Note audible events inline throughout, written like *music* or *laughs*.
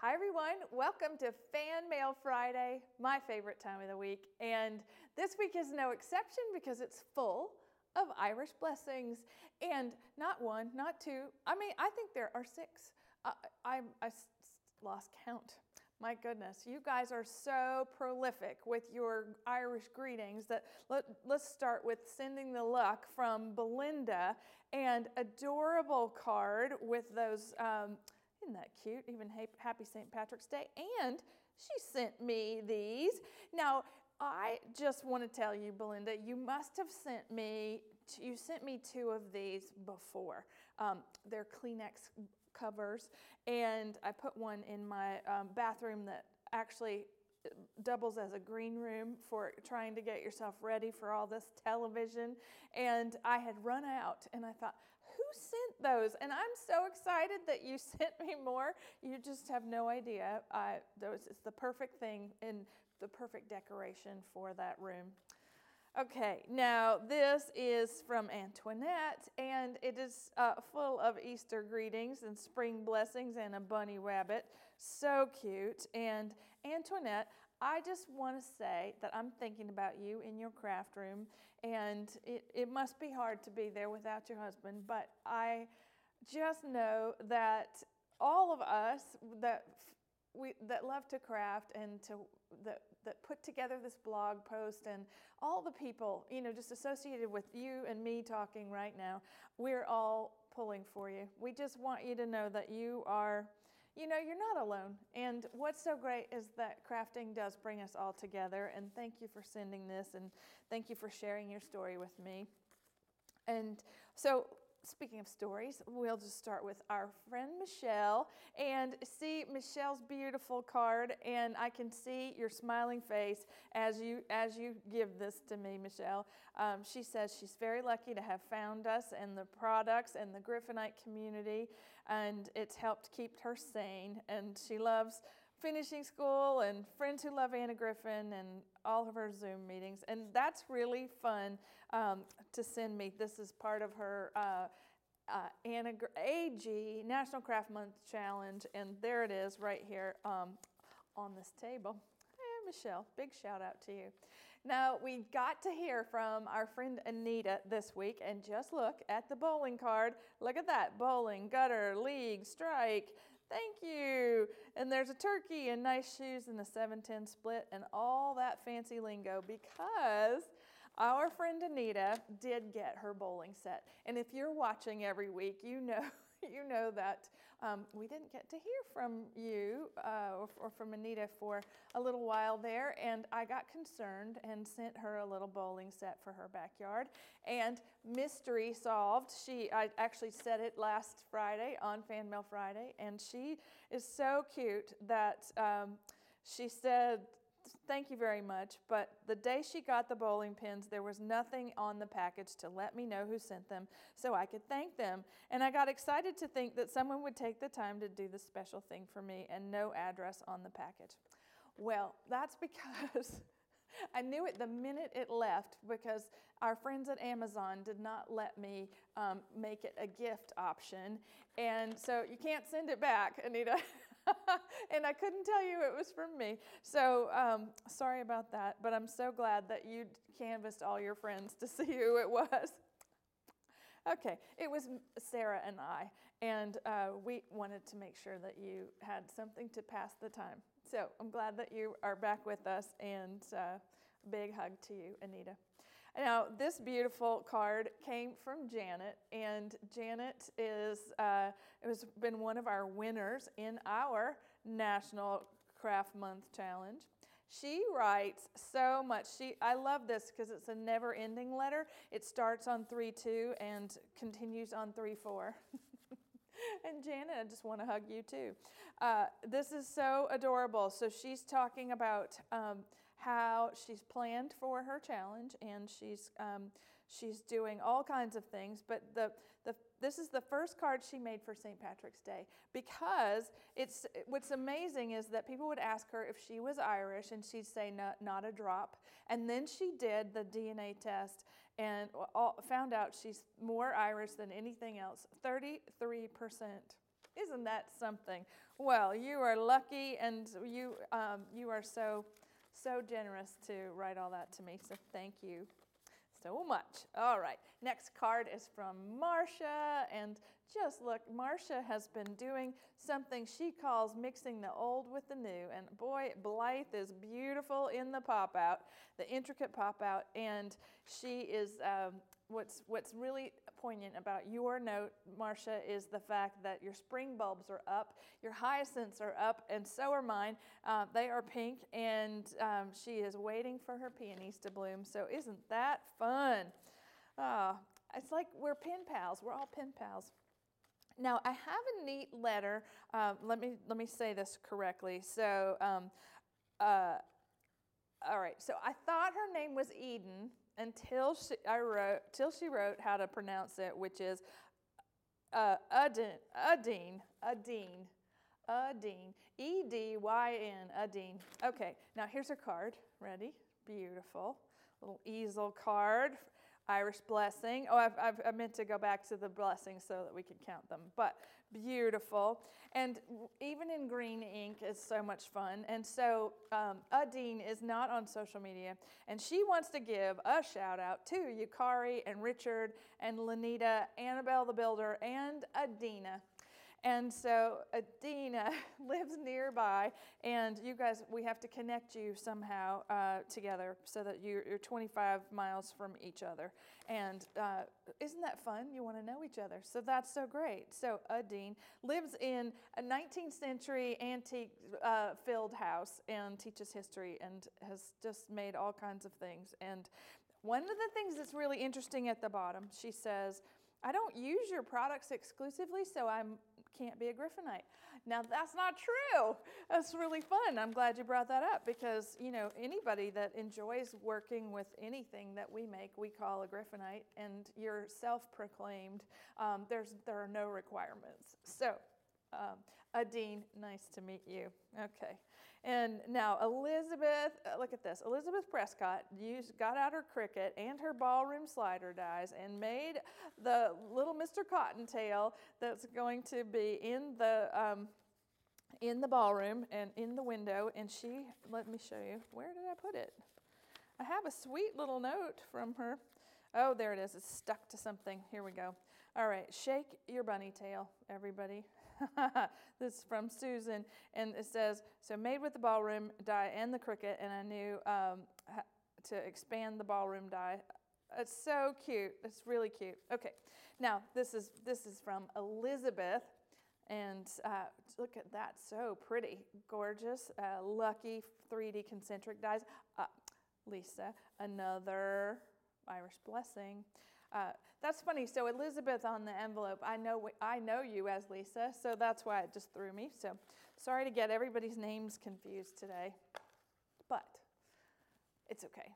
Hi, everyone. Welcome to Fan Mail Friday, my favorite time of the week. And this week is no exception because it's full of Irish blessings. And not one, not two. I mean, I think there are six. Uh, I, I lost count. My goodness, you guys are so prolific with your Irish greetings that let, us start with sending the luck from Belinda and adorable card with those. Um, isn't that cute? Even happy St. Patrick's Day. And she sent me these. Now, I just want to tell you, Belinda, you must have sent me, you sent me two of these before. Um, they're Kleenex covers, and I put one in my um, bathroom that actually doubles as a green room for trying to get yourself ready for all this television. And I had run out and I thought, who sent those? And I'm so excited that you *laughs* sent me more. You just have no idea. I, those, it's the perfect thing and the perfect decoration for that room. Okay, now this is from Antoinette, and it is uh, full of Easter greetings and spring blessings and a bunny rabbit. So cute. And Antoinette, I just want to say that I'm thinking about you in your craft room, and it, it must be hard to be there without your husband, but I just know that all of us that we, that love to craft and to that, that put together this blog post and all the people you know just associated with you and me talking right now we're all pulling for you. We just want you to know that you are you know you're not alone and what's so great is that crafting does bring us all together and thank you for sending this and thank you for sharing your story with me and so speaking of stories, we'll just start with our friend Michelle and see Michelle's beautiful card. And I can see your smiling face as you as you give this to me, Michelle. Um, she says she's very lucky to have found us and the products and the Griffonite community, and it's helped keep her sane. And she loves finishing school and friends who love Anna Griffin and all of her Zoom meetings. And that's really fun um, to send me. This is part of her uh, uh, Anna AG National Craft Month Challenge. And there it is right here um, on this table. Hey, Michelle, big shout out to you. Now, we got to hear from our friend Anita this week, and just look at the bowling card. Look at that bowling, gutter, league, strike. Thank you. And there's a turkey and nice shoes and a 710 split and all that fancy lingo because our friend Anita did get her bowling set. And if you're watching every week, you know *laughs* *laughs* you know that um, we didn't get to hear from you uh, or, or, from Anita for a little while there, and I got concerned and sent her a little bowling set for her backyard. And mystery solved. She, I actually said it last Friday on Fan Mail Friday, and she is so cute that um, she said thank you very much, but the day she got the bowling pins, there was nothing on the package to let me know who sent them so I could thank them. And I got excited to think that someone would take the time to do the special thing for me and no address on the package. Well, that's because. *laughs* I knew it the minute it left because our friends at Amazon did not let me um, make it a gift option. And so you can't send it back, Anita. *laughs* *laughs* and I couldn't tell you it was from me. So um, sorry about that, but I'm so glad that you canvassed all your friends to *laughs* see who it was. Okay, it was Sarah and I, and uh, we wanted to make sure that you had something to pass the time. So I'm glad that you are back with us, and uh, big hug to you, Anita. Now, this beautiful card came from Janet, and Janet is uh, has been one of our winners in our National Craft Month Challenge. She writes so much. She, I love this because it's a never ending letter. It starts on 3 2 and continues on 3 4. *laughs* and Janet, I just want to hug you too. Uh, this is so adorable. So she's talking about um, how she's planned for her challenge and she's um, she's doing all kinds of things. But the the this is the first card she made for St. Patrick's Day because it's what's amazing is that people would ask her if she was Irish and she'd say not, not a drop. And then she did the DNA test and all, found out she's more Irish than anything else 33%. Isn't that something? Well, you are lucky, and you um, you are so so generous to write all that to me. So thank you so much. All right, next card is from Marcia, and just look, Marcia has been doing something she calls mixing the old with the new. And boy, Blythe is beautiful in the pop out, the intricate pop out, and she is um, what's what's really poignant about your note, Marcia, is the fact that your spring bulbs are up, your hyacinths are up, and so are mine. Uh, they are pink, and um, she is waiting for her peonies to bloom. So isn't that fun? Uh, it's like we're pen pals. We're all pen pals. Now I have a neat letter. Uh, let me let me say this correctly. So, um, uh, all right. So I thought her name was Eden until she, I wrote, till she wrote how to pronounce it, which is uh, Udine, Udine, Udine, Udine, E D Y N, Udine. Okay, now here's her card. Ready? Beautiful. Little easel card Irish blessing. Oh, I've, I've, i meant to go back to the blessings so that we could count them. But beautiful. And even in green ink is so much fun. And so um, Adine is not on social media, and she wants to give a shout out to Yukari and Richard and Lanita, Annabelle the Builder, and Adina. And so Adina *laughs* lives nearby, and you guys, we have to connect you somehow uh, together so that you're, you're, 25 miles from each other. And uh, isn't that fun? You want to know each other. So that's so great. So Adine lives in a 19th century antique uh, filled house and teaches history and has just made all kinds of things. And one of the things that's really interesting at the bottom, she says, I don't use your products exclusively, so I'm can't be a Griffonite. Now, that's not true. That's really fun. I'm glad you brought that up because, you know, anybody that enjoys working with anything that we make, we call a Griffonite, and you're self proclaimed. Um, there's, there are no requirements. So, um, Adine, nice to meet you. Okay. And now Elizabeth, uh, look at this. Elizabeth Prescott used, got out her Cricut and her ballroom slider dies and made the little Mr. Cottontail that's going to be in the um, in the ballroom and in the window. And she, let me show you. Where did I put it? I have a sweet little note from her. Oh, there it is. It's stuck to something. Here we go. All right, shake your bunny tail, everybody. *laughs* this is from Susan, and it says, So made with the ballroom die and the Cricut, and I knew um, to expand the ballroom die. It's so cute. It's really cute. Okay, now this is this is from Elizabeth, and uh, look at that, so pretty, gorgeous, uh, lucky 3D concentric dies. Uh, Lisa, another Irish blessing. Uh, that's funny. So Elizabeth on the envelope, I know I know you as Lisa, so that's why it just threw me. So sorry to get everybody's names confused today, but it's okay.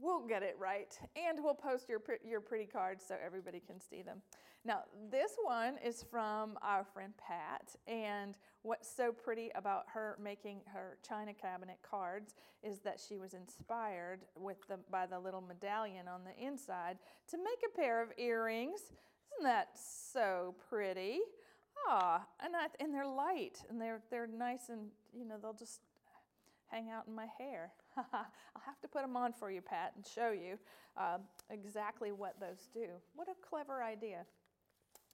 We'll get it right, and we'll post your your pretty cards so everybody can see them. Now, this one is from our friend Pat, and what's so pretty about her making her china cabinet cards is that she was inspired with the, by the little medallion on the inside to make a pair of earrings. Isn't that so pretty? Ah, and I, and they're light and they're they're nice and you know they'll just hang out in my hair. *laughs* I'll have to put them on for you, Pat, and show you uh, exactly what those do. What a clever idea.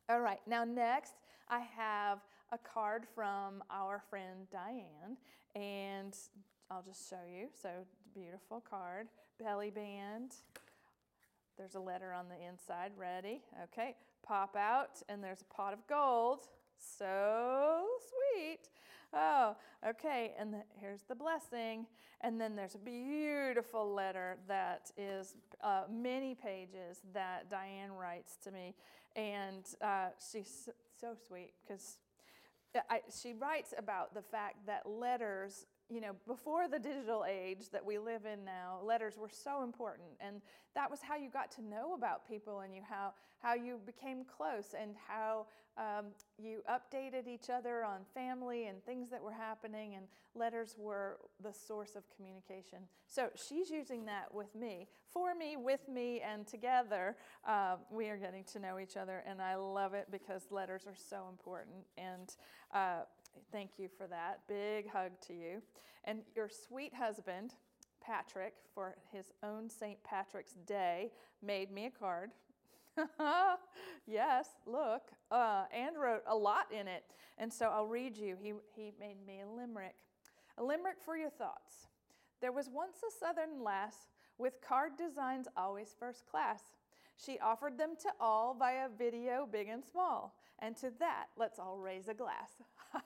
All right, now next I have a card from our friend Diane, and I'll just show you. So, beautiful card, belly band. There's a letter on the inside. Ready? Okay, pop out, and there's a pot of gold. So sweet. Oh, okay, and the, here's the blessing. And then there's a beautiful letter that is uh, many pages that Diane writes to me. And uh, she's so sweet because she writes about the fact that letters you know, before the digital age that we live in now, letters were so important. And that was how you got to know about people and you how, how you became close and how um, you updated each other on family and things that were happening. And letters were the source of communication. So she's using that with me, for me, with me, and together uh, we are getting to know each other. And I love it because letters are so important. And uh, Thank you for that. Big hug to you. And your sweet husband, Patrick, for his own St. Patrick's Day, made me a card. *laughs* yes, look, uh, and wrote a lot in it. And so I'll read you. He, he made me a limerick. A limerick for your thoughts. There was once a southern lass with card designs always first class. She offered them to all via video, big and small. And to that, let's all raise a glass.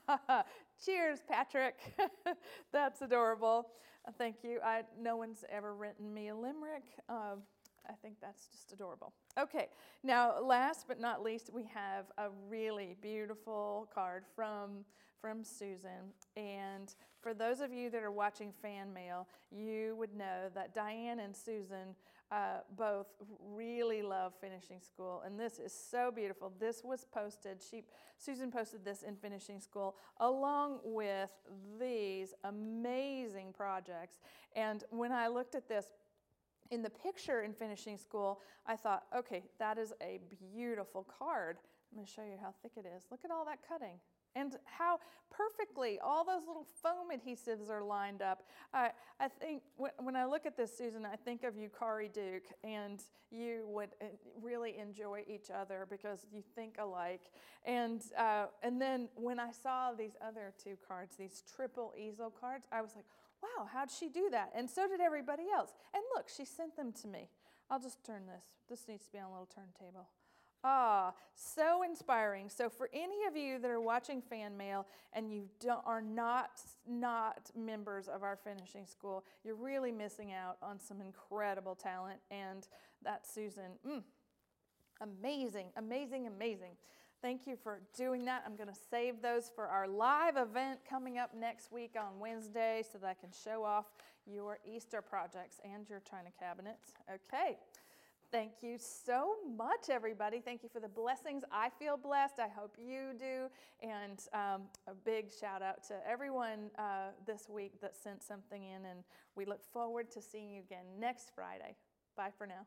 *laughs* Cheers, Patrick. *laughs* That's adorable. Uh, thank you. I, no one's ever written me a limerick. Um, I think that's just adorable. Okay, now last but not least, we have a really beautiful card from from Susan. And for those of you that are watching fan mail, you would know that Diane and Susan uh, both really love finishing school, and this is so beautiful. This was posted. She, Susan posted this in finishing school along with these amazing projects. And when I looked at this, in the picture in finishing school, I thought, okay, that is a beautiful card. I'm going to show you how thick it is. Look at all that cutting and how perfectly all those little foam adhesives are lined up. I, I think when, when I look at this, Susan, I think of you, Kari Duke, and you would uh, really enjoy each other because you think alike. And, uh, and then when I saw these other two cards, these triple easel cards, I was like, wow, how'd she do that? And so did everybody else. And look, she sent them to me. I'll just turn this. This needs to be on a little turntable. Ah, so inspiring. So for any of you that are watching fan mail and you are not not members of our finishing school, you're really missing out on some incredible talent. And that Susan, mm, amazing, amazing, amazing. Thank you for doing that. I'm going to save those for our live event coming up next week on Wednesday so that I can show off your Easter projects and your china cabinets. Okay. Thank you so much, everybody. Thank you for the blessings. I feel blessed. I hope you do. And um, a big shout out to everyone uh, this week that sent something in. And we look forward to seeing you again next Friday. Bye for now.